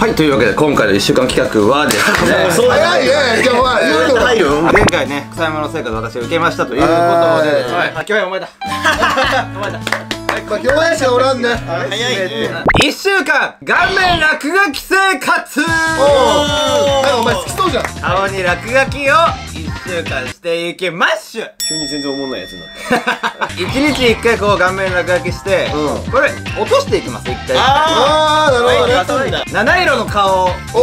はいというわけで今回の1週間企画はですね 早いね今日は。前回ね草山の成果で私が受けましたということではい。あ今日はお前だ。まあ今日はやしかおらんね。早いね。1週間顔面落書き生活。なんかお前好きそうじゃん。顔に落書きを1週間していきまっしゅ。急に全然思んないやつになって1 日1回こう顔面落書きしてこれ落としていきます1回。ああなるほどね。七色の顔を。お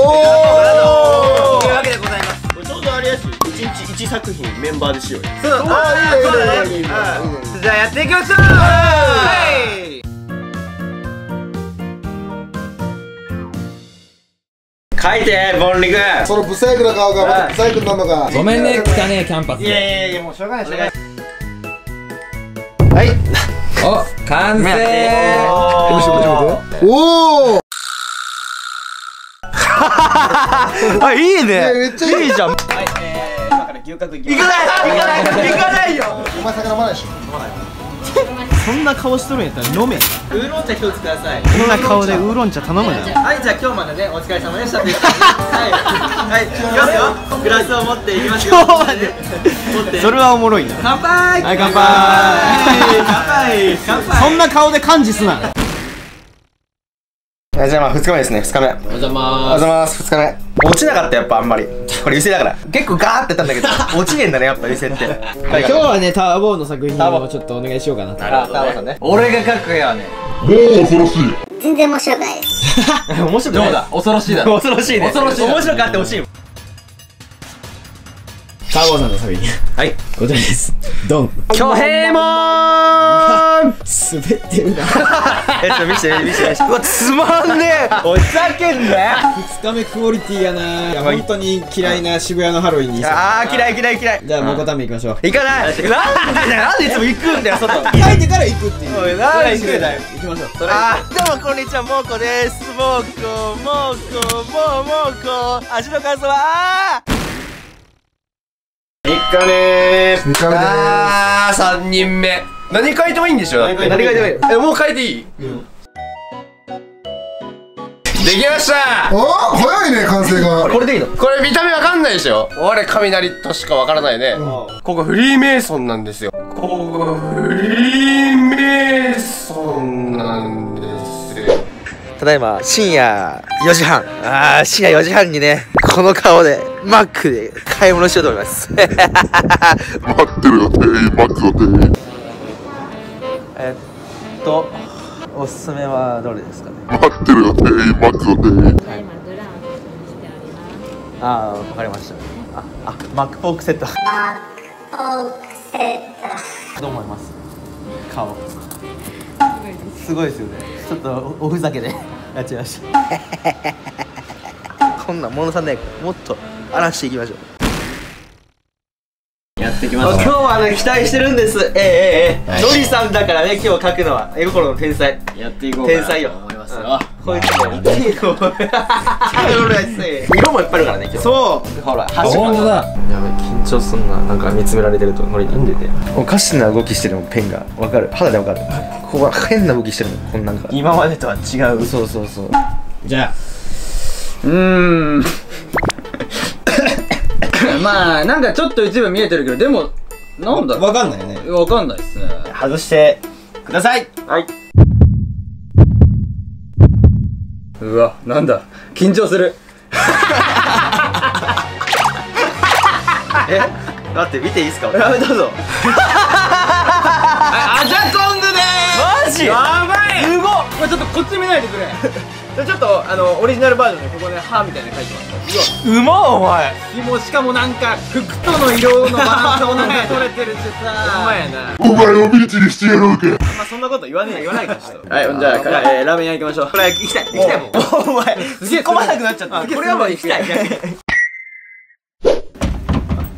おというわけでございます。これちょうどあれやし一日一作品メンバーでしようよ。そう。あーいいねいいねいいねいいね。うんじゃあやっていきましょう書いてボンリ君。そのブサイクな顔がまたブサイクになるのかごめんね、汚ねえキャンパスいやで。いやいやもうしょうがないしょうがないはいお、完成おおあいいね。めっちゃいい。じゃん。はいえー今から牛角いき行かない行かない行かないよ。お前魚まないでしょそんな顔しとるんやったら飲め。ウーロン茶一つください。こんな顔でウーロン茶頼むな。はいじゃあ今日までねお疲れ様でしたということで。はいはいいきますよ。グラスを持っていきますよ。今日まで。持ってそれはおもろいな。乾杯。はい乾杯。乾杯。乾杯。そんな顔で感知すな。じゃあまあ2日目ですね。2日目。おはようございます。2日目落ちなかったやっぱあんまり。これ油性だから。結構ガーってたんだけど 落ちねえんだねやっぱ油性って。今日はねターボーの作品をちょっとお願いしようかなと。あターボさんね。俺が書くよね。全然面白くない。です。面白くない？どうだ？恐ろしいだろ。恐ろしいね。恐ろしい面白くあってほしいターボーさんの作品。はい。こちらです。ドン。巨平も滑ってるな。えちょっと見せて見せて。見せてうわつまんねえ。おいふざけんなよ。2日目クオリティやな。い。や本当に嫌いな渋谷のハロウィンにあー嫌い嫌い嫌い。じゃあもこため行きましょう。行かない。なんでだよなんでいつも行くんだよ外。書いてから行くっていう。おいなんで行くんだよ。行きましょう。あーどうもこんにちはもーこです。もーこもーこもーもーこ味の感想は3日目。三日目であー、3人目。何書いてもいいんでしょだって。何書いてもいい。え、もう書いていい？できました。お早いね完成が。これでいいの？これ見た目わかんないでしょ。我雷としかわからないね。ここフリーメイソンなんですよ。ここフリーメイソンなんですよ。ただいま深夜4時半。あー深夜4時半にねこの顔でマックで買い物しようと思います。待ってるよ店員マックの店員。えっとおすすめはどれですかね？待ってるよ店員マックの店員。ああわかりました。ああマックポークセット。ポークセット。どう思います？顔すごいですよね。ちょっとおおふざけで。やっちゃいましたこんなん物さんないからもっと荒らしていきましょう。やってきました今日はね期待してるんです。ええええええ。ノリさんだからね今日書くのは。絵心の天才。やっていこう天才よ。思いますよ。こいつねいいの 色もいっぱいあるからね今日。そう。ほら端本当だやべ緊張すんな。なんか見つめられてるとノリに出て。おかしな動きしてるもんペンが。わかる。肌でわかるここが変な動きしてるもんこんなんか。今までとは違う。そうそうそう。じゃあ。うーん。まあなんかちょっと一部見えてるけどでもなんだわかんないよね。わかんないっすね。外してください。はい。うわなんだ。緊張する。え？待って見ていいですか？やめどうぞ ちょっとこっち見ないでくれ。じゃあちょっとあのオリジナルバージョンでここね歯みたいなの書いてますうわうまっお前。もうしかもなんか服との色のバランスもなんか取れてるしさ。うまいやな。お前をビーチにしてやろうかまあそんなこと言わねえ言わないからちょっとはいじゃあかえーラーメン屋行きましょう。これ行きたい行きたいもん。お前突っ込まなくなっちゃった。これはもう行きたい。行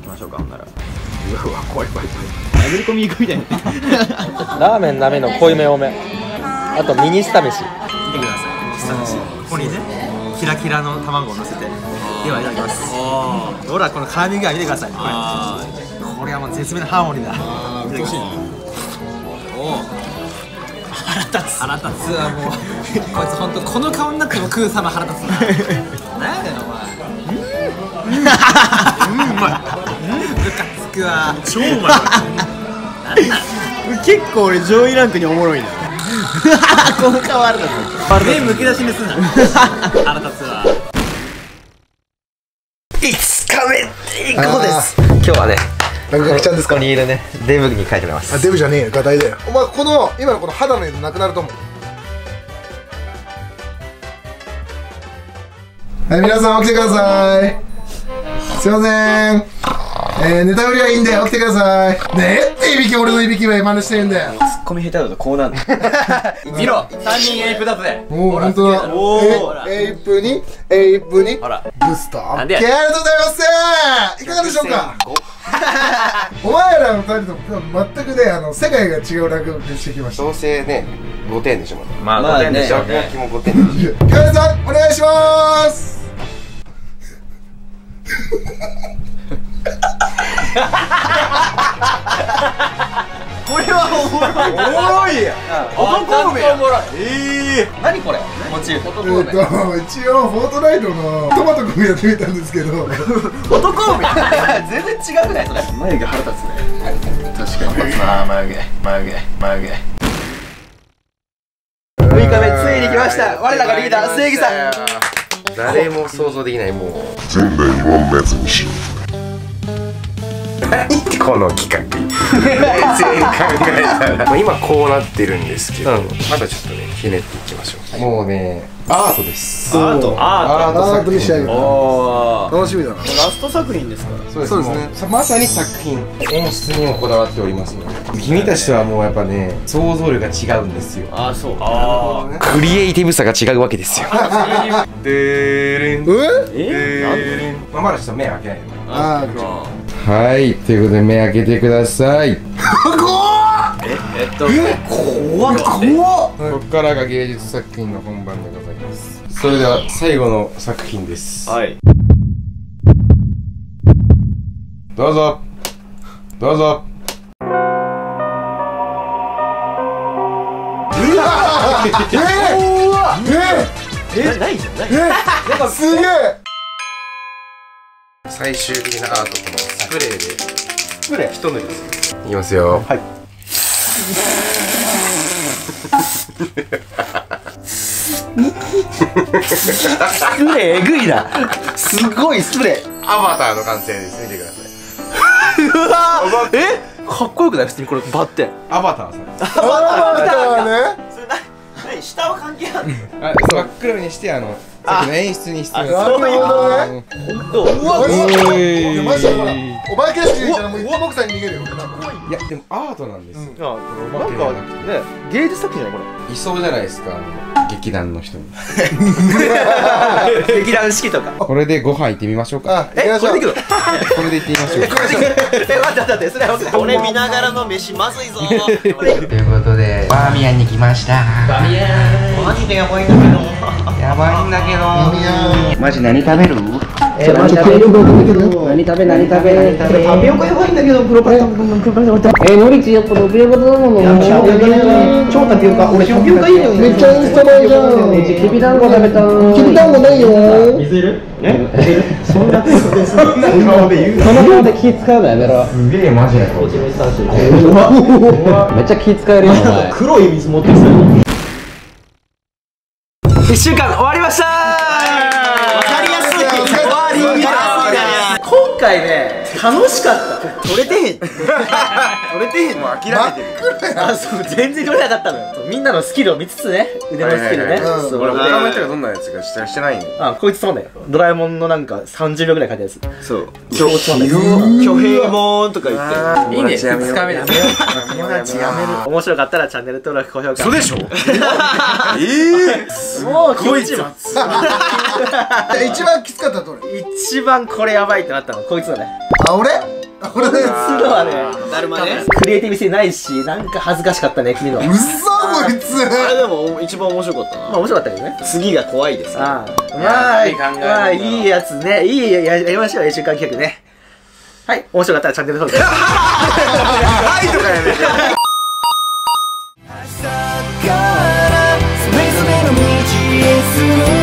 きましょうかほんなら。うわ怖い怖い怖い。殴り込み行くみたいなラーメン鍋の濃いめ多めあとミニスタ飯。見てください。下のここにねキラキラの卵を乗せて。ではいただきます。ほらこの辛み具合見てください。これ。これはもう絶妙なハーモニーだ。い。ただきます腹立つ。腹立つ。わもうこいつ本当この顔になっても食う様腹立つな何やねんお前。うん。うまいムカつくわ超うまい結構俺上位ランクにおもろいなこの顔あるだ目むき出しにすんな。腹立つわ5日目以降です。今日はねなんかちゃんですか？ここにいるね。デブに書いてます。あデブじゃねえよ。ガタイだよ。お前この今のこの肌の色なくなると思う。はい皆さん起きてください。すいませんえー、ネタ売りはいいんで起きてください。ねえっていびき俺のいびきは真似してるんだよ。ツッコミ下手だとこうなんだ 見ろ。3人エイプだぜ。おお本当だ。おーえエイプに？エイプに？ほら。ブスターなんでや。ありがとうございます。いかがでしょうか？お前らの二人とも全くねあの世界が違う落語してきました。どうせね5点でしょまだ。まあ5点でしょ落書きも5点でしょお願いしますおもろいや男梅やおもろい。ええ何これ？モチーフ。えっと一応フォートナイトのトマト君やってみたんですけど。男梅全然違くない？それ。眉毛腹立つね。確かに。まあ眉毛。眉毛。眉毛。6日目ついに来ました。我らがリーダー正義さん。誰も想像できないもう。何この企画冷静に考えたら。まあ今こうなってるんですけど、まだちょっとねひねっていきましょう、もうねアートです。アート。アートアートに仕上げたお楽しみだな。ラスト作品ですか。らそうですそうですね。まさに作品。演出にもこだわっておりますので君たちとはもうやっぱね想像力が違うんですよ。ああそう。ああクリエイティブさが違うわけですよ。でーれん。でえーれん。まあまだちょっと目開けないであはいということで目開けてください。えっと怖っ怖っ！ここからが芸術作品の本番でございます。それでは最後の作品です。はい。どうぞ。どうぞ。えないじゃんない。え すげえ。最終的なアートこのスプレーで。スプレー。一塗りですいきますよ。はい。スプレーえぐいな。すごいスプレー。アバターの完成です。見てください。うわえかっこよくない普通にこれバッテアバターさん。ですあバターね。それ何下は関係あるあ真っ黒にしてあのさっきの演出に必要ななるほどね。どううわおいおいやマジでほらいお化け屋敷にいたらもう一目散に逃げるよいやでもアートなんですよ、なんかね芸術作品じゃないこいそうじゃないですか劇団の人に。れ 劇団四季とか。これでご飯行ってみましょうか。あ行きましょう。これでいくの？これで行ってみましょう。え待って待ってそれはこれ見ながらの飯まずいぞ。ということでバーミヤンに来ました。マジでやばいんだけど。やばいんだけどマジ何食べる？え何食べる。何食べ何食べ何食べ。タピオカやばいんだけどプロパスタプロパスタえノリチやっぱタピオカだもの超タピオカ俺タピオカいいよ。めっちゃインスタ映えじゃん。きびだん。ご食べたきびだんごないよ。その顔で。気使うのやめろ。すげえマジやめっちゃ気使えるよ黒い水持ってる一週間終わりました回ね楽しかった。取れてへん。取れてへん。もう諦めてる。あそう全然取れなかったのよ。そうみんなのスキルを見つつね。腕のスキルね。はいはいそう。俺他の人がどんなやつがしてしてないんで。あこいつそうだよドラえもんのなんか30秒ぐらい書いたやつ。そう。今日そうだよ巨平もんとか言って。いいね。2日目だ友達やめる面白かったらチャンネル登録高評価。嘘でしょ。えもうこいつも一番きつかったどれ？一番これやばいってなったの。こいつだね俺俺ですわね。だるまね。クリエイティブ性ないしなんか恥ずかしかったね君の。うそこいつ。あれでも一番面白かったな。まあ面白かったけどね。次が怖いですああまあい。いまあいいやつね。いいややりましょう1週間企画ね。はい面白かったらチャンネル登録。はいとかやめて明日から常々の道へ進む。